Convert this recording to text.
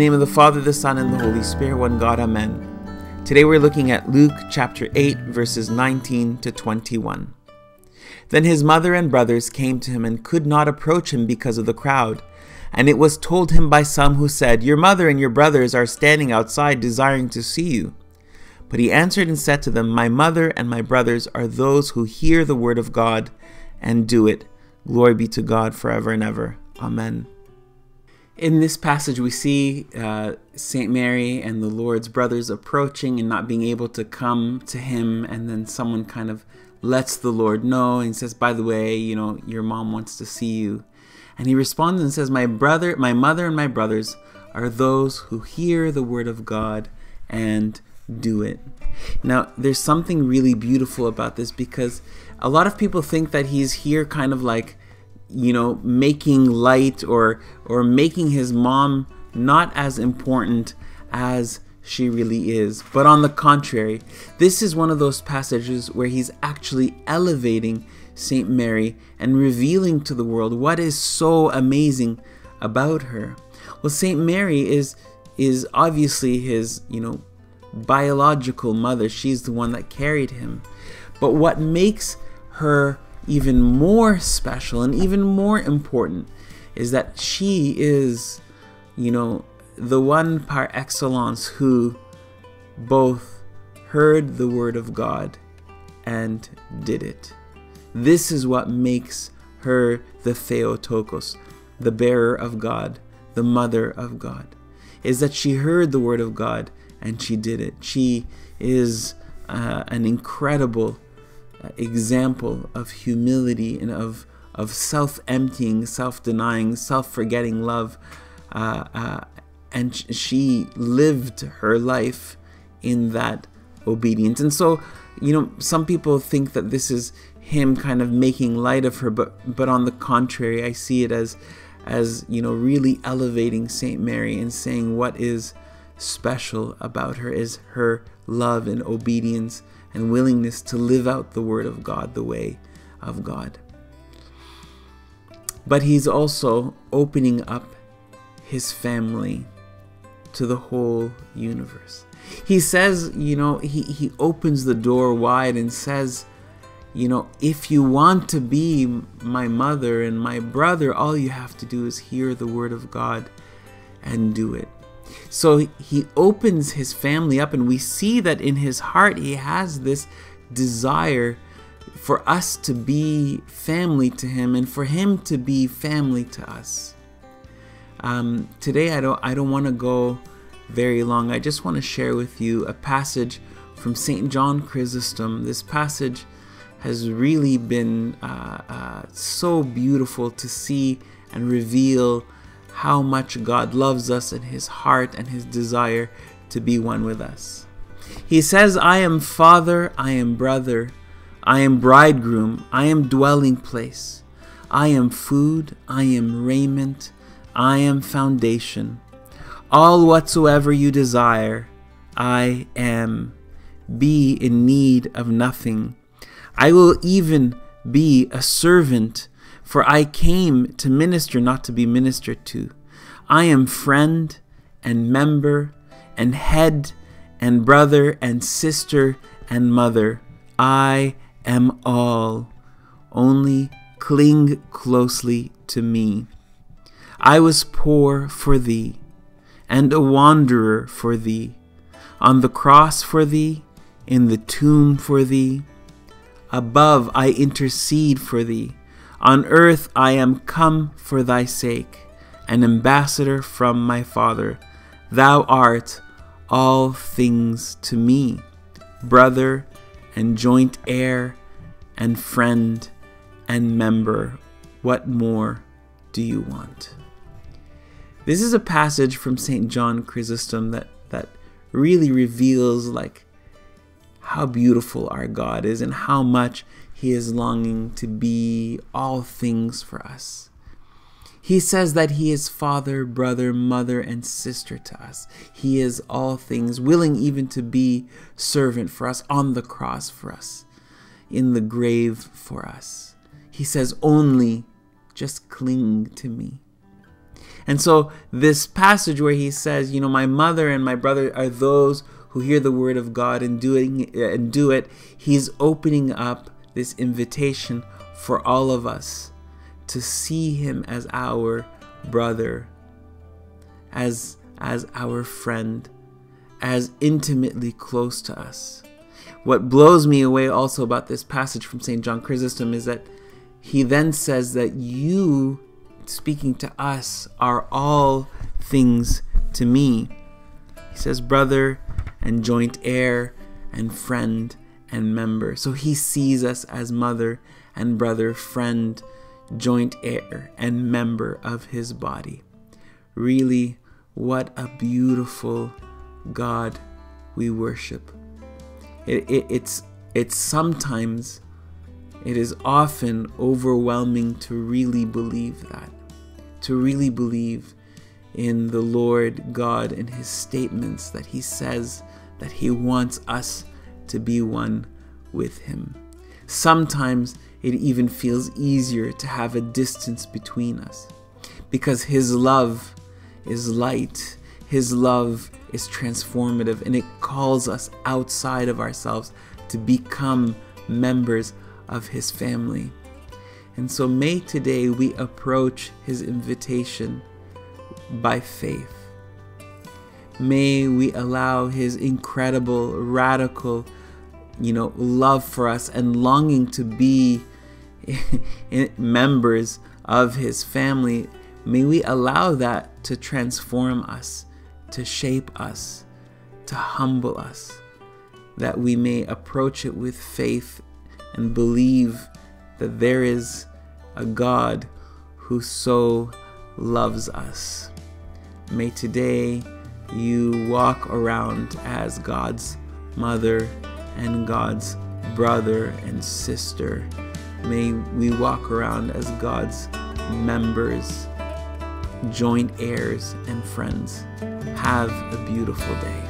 name of the Father, the Son, and the Holy Spirit, one God, Amen. Today we're looking at Luke chapter 8, verses 19 to 21. Then his mother and brothers came to him and could not approach him because of the crowd. And it was told him by some who said, Your mother and your brothers are standing outside desiring to see you. But he answered and said to them, My mother and my brothers are those who hear the word of God and do it. Glory be to God forever and ever. Amen. In this passage, we see uh, St. Mary and the Lord's brothers approaching and not being able to come to him, and then someone kind of lets the Lord know and says, By the way, you know, your mom wants to see you. And he responds and says, My brother, my mother, and my brothers are those who hear the word of God and do it. Now, there's something really beautiful about this because a lot of people think that he's here kind of like you know making light or or making his mom not as important as she really is. But on the contrary this is one of those passages where he's actually elevating Saint Mary and revealing to the world what is so amazing about her. Well Saint Mary is is obviously his you know biological mother. She's the one that carried him. But what makes her even more special and even more important is that she is, you know, the one par excellence who both heard the word of God and did it. This is what makes her the Theotokos, the bearer of God, the mother of God, is that she heard the word of God and she did it. She is uh, an incredible example of humility and of of self-emptying, self-denying, self-forgetting love, uh, uh, and she lived her life in that obedience. And so, you know, some people think that this is him kind of making light of her, but but on the contrary, I see it as as you know really elevating Saint Mary and saying what is special about her is her love and obedience and willingness to live out the Word of God, the way of God. But He's also opening up His family to the whole universe. He says, you know, he, he opens the door wide and says, you know, if you want to be my mother and my brother, all you have to do is hear the word of God and do it. So he opens his family up, and we see that in his heart he has this desire for us to be family to him and for him to be family to us. Um, today I don't I don't want to go very long. I just want to share with you a passage from Saint John Chrysostom. This passage has really been uh, uh, so beautiful to see and reveal how much God loves us and his heart and his desire to be one with us. He says, I am father, I am brother, I am bridegroom, I am dwelling place, I am food, I am raiment, I am foundation. All whatsoever you desire, I am. Be in need of nothing. I will even be a servant for I came to minister, not to be ministered to. I am friend and member and head and brother and sister and mother. I am all. Only cling closely to me. I was poor for thee, and a wanderer for thee, on the cross for thee, in the tomb for thee. Above I intercede for thee on earth I am come for thy sake, an ambassador from my Father. Thou art all things to me, brother and joint heir and friend and member. What more do you want? This is a passage from St. John Chrysostom that, that really reveals like how beautiful our God is and how much he is longing to be all things for us. He says that He is father, brother, mother, and sister to us. He is all things, willing even to be servant for us, on the cross for us, in the grave for us. He says, only just cling to me. And so, this passage where he says, you know, my mother and my brother are those who hear the word of God and doing and do it, he's opening up this invitation for all of us to see him as our brother, as as our friend, as intimately close to us. What blows me away also about this passage from St. John Chrysostom is that he then says that you, speaking to us, are all things to me. He says, brother and joint heir and friend and member. So he sees us as mother and brother, friend, joint heir, and member of his body. Really, what a beautiful God we worship. It, it, it's, it's sometimes, it is often overwhelming to really believe that, to really believe in the Lord God and his statements that he says that he wants us to be one with him. Sometimes it even feels easier to have a distance between us because his love is light, his love is transformative, and it calls us outside of ourselves to become members of his family. And so may today we approach his invitation by faith. May we allow his incredible, radical, you know, love for us and longing to be members of his family. May we allow that to transform us, to shape us, to humble us, that we may approach it with faith and believe that there is a God who so loves us. May today you walk around as God's mother and God's brother and sister. May we walk around as God's members, joint heirs, and friends. Have a beautiful day.